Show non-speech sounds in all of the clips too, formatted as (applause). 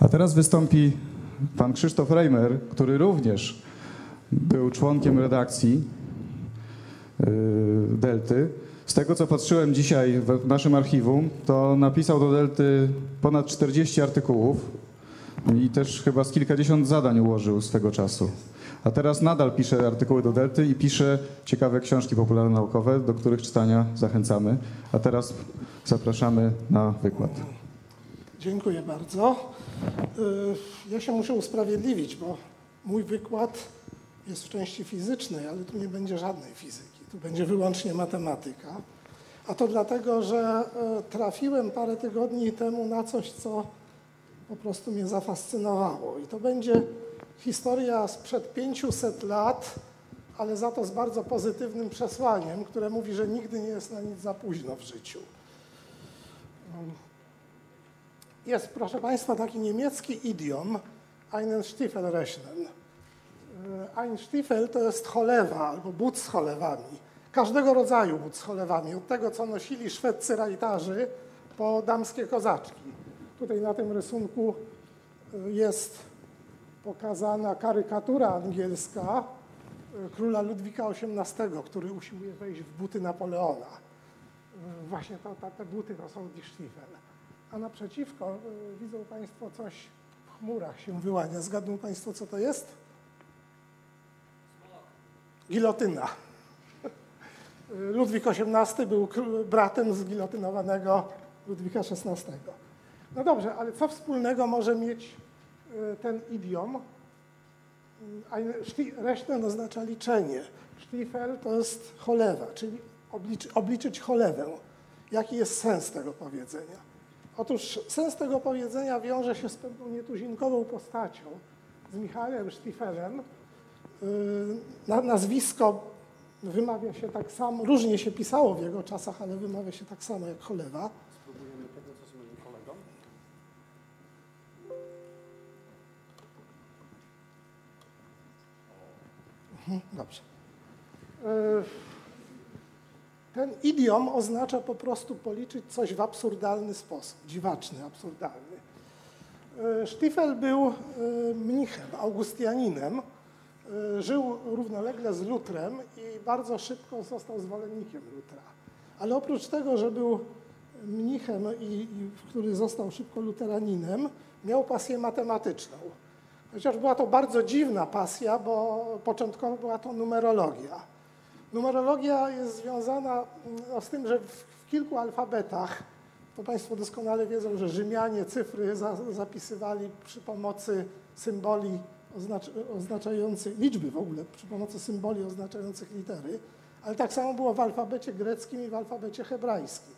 A teraz wystąpi pan Krzysztof Reimer, który również był członkiem redakcji yy, Delty. Z tego, co patrzyłem dzisiaj w naszym archiwum, to napisał do Delty ponad 40 artykułów i też chyba z kilkadziesiąt zadań ułożył swego czasu. A teraz nadal pisze artykuły do Delty i pisze ciekawe książki popularno-naukowe, do których czytania zachęcamy. A teraz zapraszamy na wykład. Dziękuję bardzo. Y, Ja się muszę usprawiedliwić, bo mój wykład jest w części fizycznej, ale tu nie będzie żadnej fizyki. Tu będzie wyłącznie matematyka. A to dlatego, że y, trafiłem parę tygodni temu na coś, co po prostu mnie zafascynowało. I to będzie historia sprzed 500 lat, ale za to z bardzo pozytywnym przesłaniem, które mówi, że nigdy nie jest na nic za późno w życiu. Jest, proszę Państwa, taki niemiecki idiom einen Stiefel rechnen. Ein Stiefel to jest cholewa albo but z cholewami. Każdego rodzaju but z cholewami. Od tego, co nosili szwedzcy rajtarzy, po damskie kozaczki. Tutaj na tym rysunku e, jest pokazana karykatura angielska e, króla Ludwika XVIII, który usiłuje wejść w buty Napoleona. E, Właśnie to, te buty to są die Stiefel. A naprzeciwko y, widzą Państwo coś w chmurach się wyłania. Zgadną Państwo, co to jest? Gilotyna. (laughs) Ludwik XVIII był bratem zgilotynowanego Ludwika XVI. No dobrze, ale co wspólnego może mieć y, ten idiom? Sti- Rechnen oznacza liczenie. Stiefel to jest cholewa, czyli oblicz, obliczyć cholewę. Jaki jest sens tego powiedzenia? Otóż sens tego powiedzenia wiąże się z pewną nietuzinkową postacią, z Michałem Stiefelem. Yy, na- Nazwisko wymawia się tak samo, różnie się pisało w jego czasach, ale wymawia się tak samo jak cholewa. Spróbujemy tego, co z moim kolegą. Dobrze. Ten idiom oznacza po prostu policzyć coś w absurdalny sposób, dziwaczny, absurdalny. Yy, Stiefel był yy, mnichem, augustianinem, yy, żył równolegle z Lutrem i bardzo szybko został zwolennikiem Lutra. Ale oprócz tego, że był mnichem, i, i, który został szybko luteraninem, miał pasję matematyczną. Chociaż była to bardzo dziwna pasja, bo początkowo była to numerologia. Numerologia jest związana no, z tym, że w, kilku alfabetach, to Państwo doskonale wiedzą, że Rzymianie cyfry za, zapisywali przy pomocy symboli oznacz, oznaczających, liczby w ogóle, przy pomocy symboli oznaczających litery, ale tak samo było w alfabecie greckim i w alfabecie hebrajskim.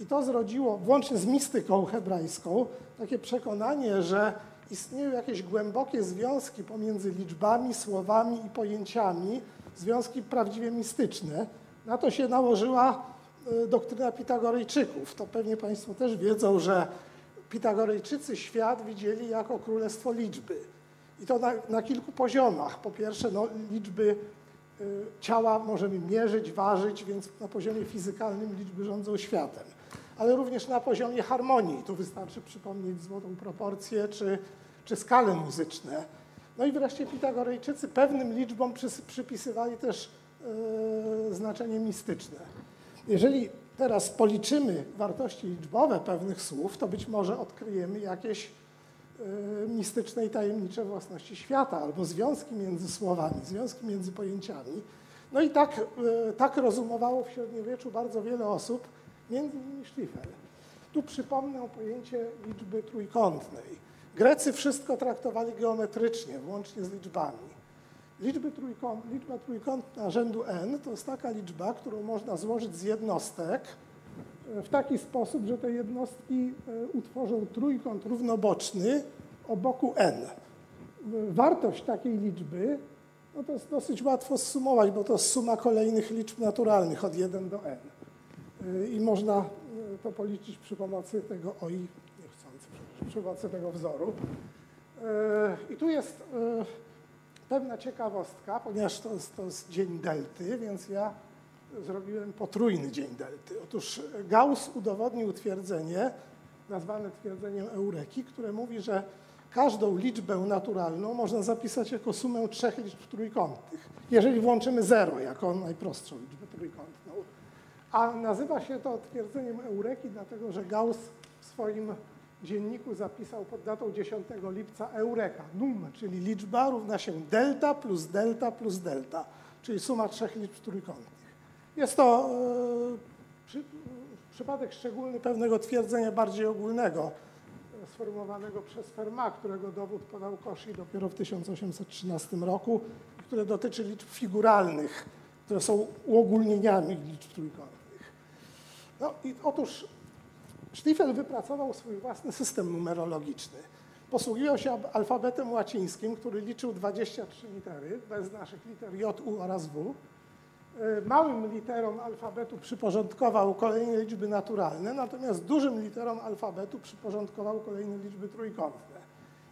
I to zrodziło, włącznie z mistyką hebrajską, takie przekonanie, że istnieją jakieś głębokie związki pomiędzy liczbami, słowami i pojęciami, związki prawdziwie mistyczne. Na to się nałożyła y, doktryna Pitagorejczyków. To pewnie Państwo też wiedzą, że Pitagorejczycy świat widzieli jako królestwo liczby. I to na, na kilku poziomach. Po pierwsze, no, liczby y, ciała możemy mierzyć, ważyć, więc na poziomie fizykalnym liczby rządzą światem. Ale również na poziomie harmonii. Tu wystarczy przypomnieć złotą proporcję czy, czy skale muzyczne. No i wreszcie Pitagorejczycy pewnym liczbom przypisywali też e, znaczenie mistyczne. Jeżeli teraz policzymy wartości liczbowe pewnych słów, to być może odkryjemy jakieś e, mistyczne i tajemnicze własności świata albo związki między słowami, związki między pojęciami. No i tak, e, tak rozumowało w średniowieczu bardzo wiele osób, między innymi Stiefel. Tu przypomnę pojęcie liczby trójkątnej. Grecy wszystko traktowali geometrycznie, włącznie z liczbami. Liczby trójkąt, liczba trójkątna rzędu n to jest taka liczba, którą można złożyć z jednostek e, w taki sposób, że te jednostki e, utworzą trójkąt równoboczny o boku n. E, Wartość takiej liczby no to jest dosyć łatwo zsumować, bo to jest suma kolejnych liczb naturalnych od 1 do n. I można to policzyć przy pomocy tego oi, przy tego wzoru. E, I tu jest e, pewna ciekawostka, ponieważ to jest, to jest dzień delty, więc ja zrobiłem potrójny dzień delty. Otóż Gauss udowodnił twierdzenie, nazwane twierdzeniem Eureki, które mówi, że każdą liczbę naturalną można zapisać jako sumę trzech liczb trójkątnych, jeżeli włączymy zero jako najprostszą liczbę trójkątną. A nazywa się to twierdzeniem Eureki, dlatego że Gauss w swoim dzienniku zapisał pod datą 10 lipca Eureka, num, czyli liczba równa się delta plus delta plus delta, czyli suma trzech liczb trójkątnych. Jest to e, przy, przypadek szczególny pewnego twierdzenia bardziej ogólnego, e, sformułowanego przez Fermat, którego dowód podał Cauchy dopiero w 1813 roku, które dotyczy liczb figuralnych, które są uogólnieniami liczb trójkątnych. No i otóż Stiefel wypracował swój własny system numerologiczny. Posługiwał się alfabetem łacińskim, który liczył 23 litery, bez naszych liter J, U oraz W. E, małym literom alfabetu przyporządkował kolejne liczby naturalne, natomiast dużym literom alfabetu przyporządkował kolejne liczby trójkątne.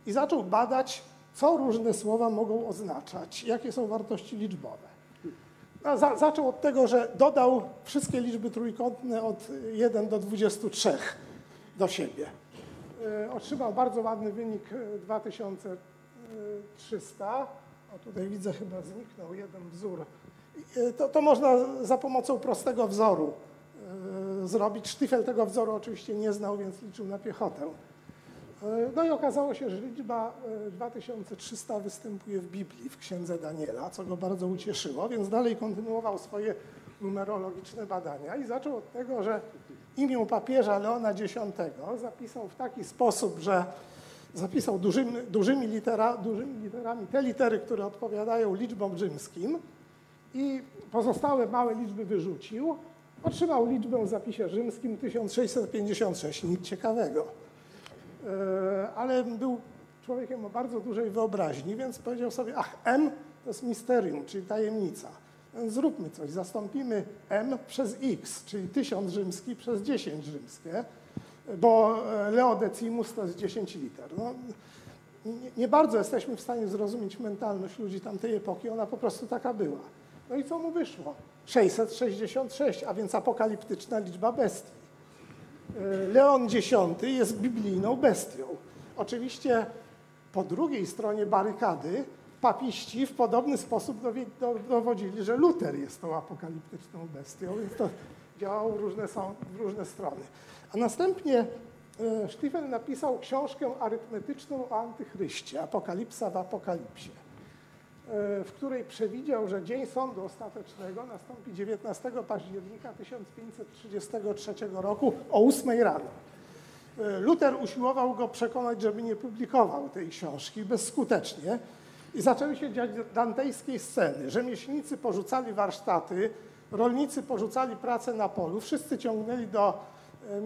I zaczął badać, co różne słowa mogą oznaczać, jakie są wartości liczbowe. No, za, zaczął od tego, że dodał wszystkie liczby trójkątne od 1 do 23 do siebie. E, otrzymał bardzo ładny wynik 2300. E, o tutaj widzę chyba zniknął jeden wzór. E, to, to można za pomocą prostego wzoru zrobić. Sztyfel tego wzoru oczywiście nie znał, więc liczył na piechotę. E, no i okazało się, że liczba 2300 e, występuje w Biblii, w księdze Daniela, co go bardzo ucieszyło, więc dalej kontynuował swoje numerologiczne badania i zaczął od tego, że imię papieża Leona X zapisał w taki sposób, że zapisał dużymi, dużymi, litera, dużymi literami te litery, które odpowiadają liczbom rzymskim i pozostałe małe liczby wyrzucił. Otrzymał liczbę w zapisie rzymskim 1656, nic ciekawego. E, ale był człowiekiem o bardzo dużej wyobraźni, więc powiedział sobie, ach, M to jest misterium, czyli tajemnica. Zróbmy coś, zastąpimy M przez X, czyli tysiąc rzymski przez 10 rzymskie, bo e, Leo Decimus to jest 10 liter. No, nie, nie, bardzo jesteśmy w stanie zrozumieć mentalność ludzi tamtej epoki, ona po prostu taka była. No i co mu wyszło? 666, a więc apokaliptyczna liczba bestii. E, Leon X jest biblijną bestią. Oczywiście po drugiej stronie barykady papiści w podobny sposób dowodzili, że Luter jest tą apokaliptyczną bestią, więc to działało różne, w różne strony. A następnie e, Stiefel napisał książkę arytmetyczną o antychryście, Apokalipsa w Apokalipsie. E, w której przewidział, że dzień sądu ostatecznego nastąpi 19 października 1533 roku o 8 rano. E, Luther usiłował go przekonać, żeby nie publikował tej książki bezskutecznie i zaczęły się dziać dantejskie sceny. Rzemieślnicy porzucali warsztaty, rolnicy porzucali pracę na polu, wszyscy ciągnęli do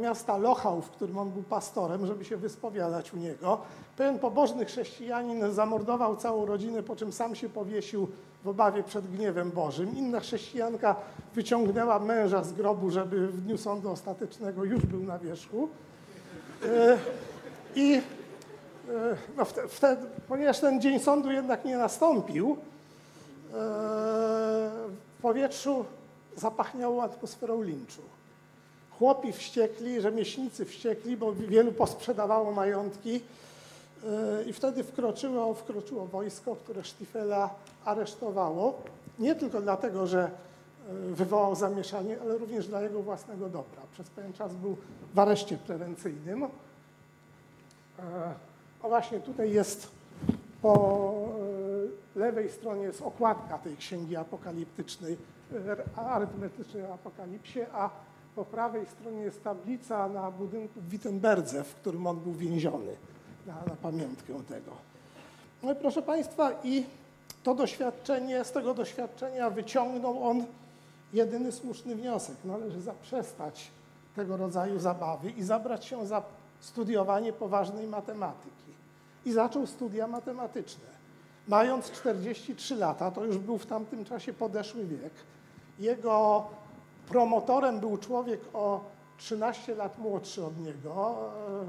miasta Lochał, w którym on był pastorem, żeby się wyspowiadać u niego. Pewien pobożny chrześcijanin zamordował całą rodzinę, po czym sam się powiesił w obawie przed gniewem Bożym. Inna chrześcijanka wyciągnęła męża z grobu, żeby w dniu sądu ostatecznego już był na wierzchu. E, I e, no wtedy, ponieważ ten dzień sądu jednak nie nastąpił, w powietrzu zapachniało atmosferą linczu. Chłopi wściekli, rzemieślnicy wściekli, bo wielu posprzedawało majątki e, i wtedy wkroczyło, wkroczyło wojsko, które Sztifela aresztowało. Nie tylko dlatego, że e, wywołał zamieszanie, ale również dla jego własnego dobra. Przez pewien czas był w areszcie prewencyjnym. E, o właśnie tutaj jest po lewej stronie jest okładka tej księgi apokaliptycznej, arytmetycznej apokalipsie, a po prawej stronie jest tablica na budynku w Wittenberdze, w którym on był więziony, na, na pamiątkę tego. No i proszę Państwa, i to doświadczenie, z tego doświadczenia wyciągnął on jedyny słuszny wniosek. Należy zaprzestać tego rodzaju zabawy i zabrać się za studiowanie poważnej matematyki. I zaczął studia matematyczne. Mając 43 lata, to już był w tamtym czasie podeszły wiek, jego Promotorem był człowiek o 13 lat młodszy od niego,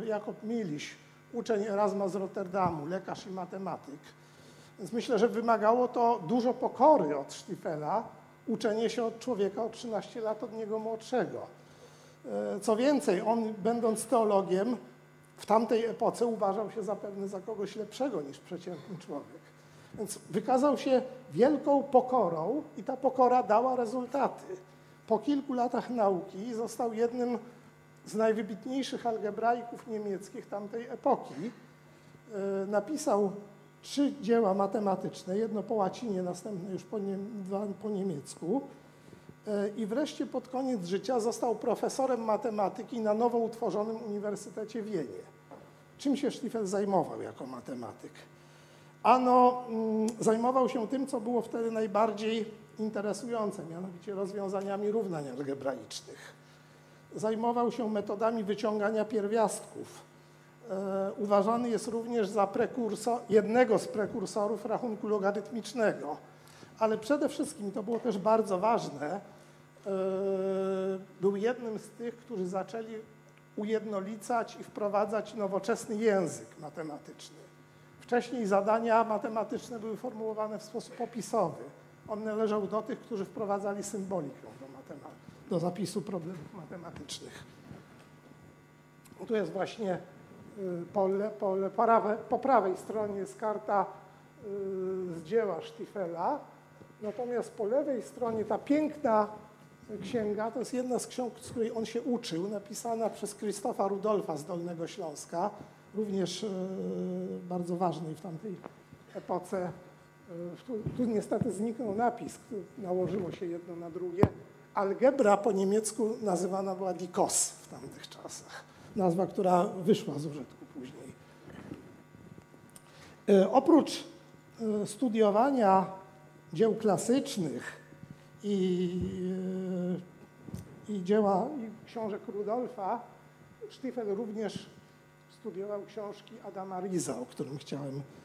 e, Jakob Miliś, uczeń Erasma z Rotterdamu, lekarz i matematyk. Więc myślę, że wymagało to dużo pokory od Stiefela, uczenie się od człowieka o 13 lat od niego młodszego. E, co więcej, on będąc teologiem w tamtej epoce uważał się zapewne za kogoś lepszego niż przeciętny człowiek. Więc wykazał się wielką pokorą i ta pokora dała rezultaty. Po kilku latach nauki został jednym z najwybitniejszych algebraików niemieckich tamtej epoki. E, napisał trzy dzieła matematyczne, jedno po łacinie, następne już po, nie, dwa po niemiecku. E, I wreszcie pod koniec życia został profesorem matematyki na nowo utworzonym Uniwersytecie w Wienie. Czym się Stiefel zajmował jako matematyk? Ano, mm, zajmował się tym, co było wtedy najbardziej interesujące, mianowicie rozwiązaniami równań algebraicznych. Zajmował się metodami wyciągania pierwiastków. E, uważany jest również za prekursor, jednego z prekursorów rachunku logarytmicznego. Ale przede wszystkim, to było też bardzo ważne, e, był jednym z tych, którzy zaczęli ujednolicać i wprowadzać nowoczesny język matematyczny. Wcześniej zadania matematyczne były formułowane w sposób opisowy. On należał do tych, którzy wprowadzali symbolikę do, do zapisu problemów matematycznych. Tu jest właśnie y, prawe, po prawej stronie jest karta y, z dzieła Stiefela, natomiast po lewej stronie ta piękna księga to jest jedna z ksiąg, z której on się uczył, napisana przez Krzysztofa Rudolfa z Dolnego Śląska, również y, bardzo ważnej w tamtej epoce tu, tu, niestety zniknął napis, nałożyło się jedno na drugie. Algebra po niemiecku nazywana była Dikos w tamtych czasach. Nazwa, która wyszła z użytku później. E, oprócz e, studiowania dzieł klasycznych i, e, i dzieła i książek Rudolfa, Stiefel również studiował książki Adama Riza, o którym chciałem E,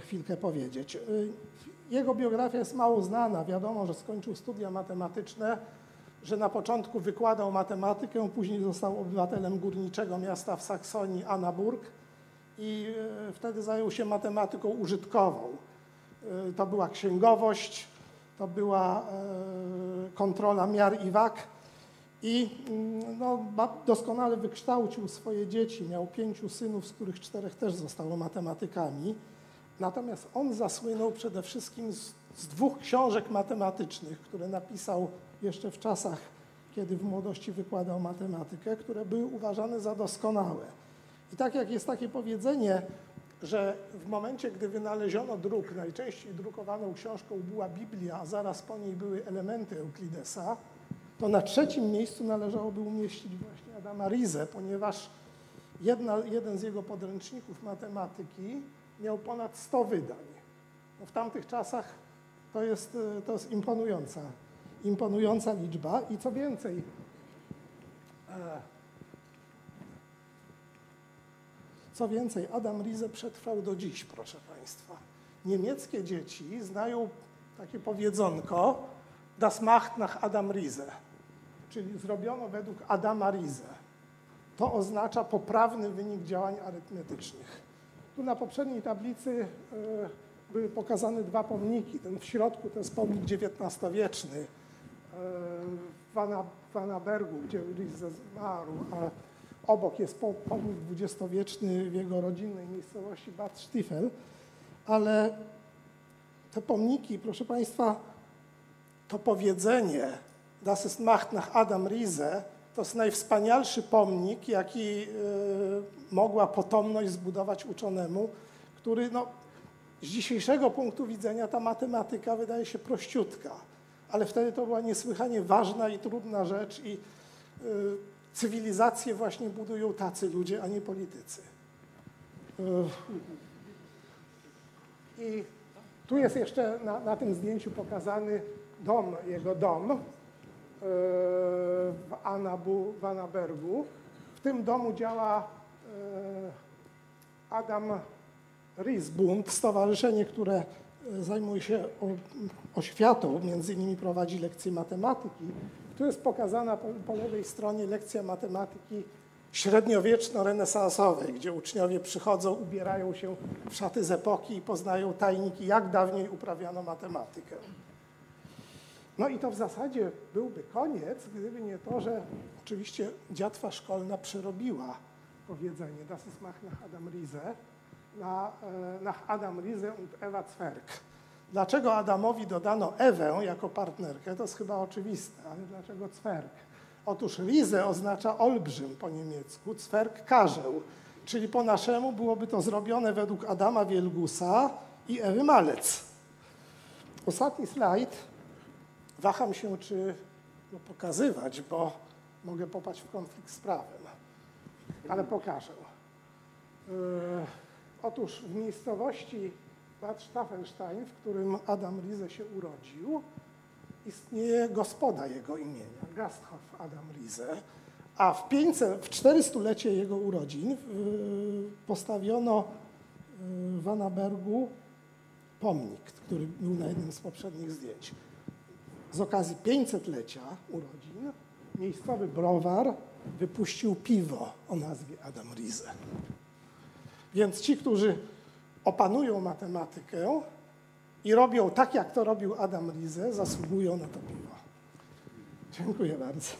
chwilkę powiedzieć. E, jego biografia jest mało znana. Wiadomo, że skończył studia matematyczne, że na początku wykładał matematykę, później został obywatelem górniczego miasta w Saksonii Annaburg i e, wtedy zajął się matematyką użytkową. To była księgowość, to była kontrola miar i wag i mm, no, doskonale wykształcił swoje dzieci. Miał pięciu synów, z których czterech też zostało matematykami. Natomiast on zasłynął przede wszystkim z, z dwóch książek matematycznych, które napisał jeszcze w czasach, kiedy w młodości wykładał matematykę, które były uważane za doskonałe. I tak jak jest takie powiedzenie, że w momencie, gdy wynaleziono druk, najczęściej drukowaną książką była Biblia, a zaraz po niej były elementy Euklidesa, to na trzecim miejscu należałoby umieścić właśnie Adama Rizę, ponieważ jedna, jeden z jego podręczników matematyki miał ponad 100 wydań. No w tamtych czasach to jest, e, to jest imponująca, imponująca liczba i co więcej, e, co więcej, Adam Rize przetrwał do dziś, proszę Państwa. Niemieckie dzieci znają takie powiedzonko Das macht nach Adam Riese czyli zrobiono według Adama Rize. To oznacza poprawny wynik działań arytmetycznych. Tu na poprzedniej tablicy e, były pokazane dwa pomniki. Ten w środku to jest pomnik XIX-wieczny e, w Annabergu, gdzie Rize zmarł, a obok jest pomnik dwudziestowieczny w jego rodzinnej miejscowości Bad Stiefel. Ale te pomniki, proszę Państwa, to powiedzenie Das ist Macht nach Adam Riese to jest najwspanialszy pomnik, jaki y, mogła potomność zbudować uczonemu, który no, z dzisiejszego punktu widzenia ta matematyka wydaje się prościutka, ale wtedy to była niesłychanie ważna i trudna rzecz i y, cywilizację właśnie budują tacy ludzie, a nie politycy. Y, I tu jest jeszcze na, na tym zdjęciu pokazany dom, jego dom, w, Anabu, w Anabergu. W tym domu działa e, Adam Riesbund, stowarzyszenie, które e, zajmuje się oświatą, między innymi prowadzi lekcje matematyki. Tu jest pokazana po, po lewej stronie lekcja matematyki średniowieczno-renesansowej, gdzie uczniowie przychodzą, ubierają się w szaty z epoki i poznają tajniki, jak dawniej uprawiano matematykę. No i to w zasadzie byłby koniec, gdyby nie to, że oczywiście dziatwa szkolna przerobiła powiedzenie, das ist macht nach Adam Riese, na, e, nach Adam Riese und Ewa Zwerg. Dlaczego Adamowi dodano Ewę jako partnerkę, to jest chyba oczywiste, ale dlaczego Zwerg? Otóż Riese oznacza olbrzym po niemiecku, Zwerg karzeł, czyli po naszemu byłoby to zrobione według Adama Wielgusa i Ewy Malec. Ostatni slajd. Waham się, czy go pokazywać, bo mogę popaść w konflikt z prawem, ale pokażę. Yy, otóż w miejscowości Bad Staffelstein, w którym Adam Riese się urodził, istnieje gospoda jego imienia, Gasthof Adam Riese, a w, 500, w 400-lecie jego urodzin postawiono yy, w Annabergu pomnik, który był na jednym z poprzednich zdjęć. Z okazji 500-lecia urodzin miejscowy browar wypuścił piwo o nazwie Adam Riese. Więc ci, którzy opanują matematykę i robią tak, jak to robił Adam Riese, zasługują na to piwo. Dziękuję bardzo.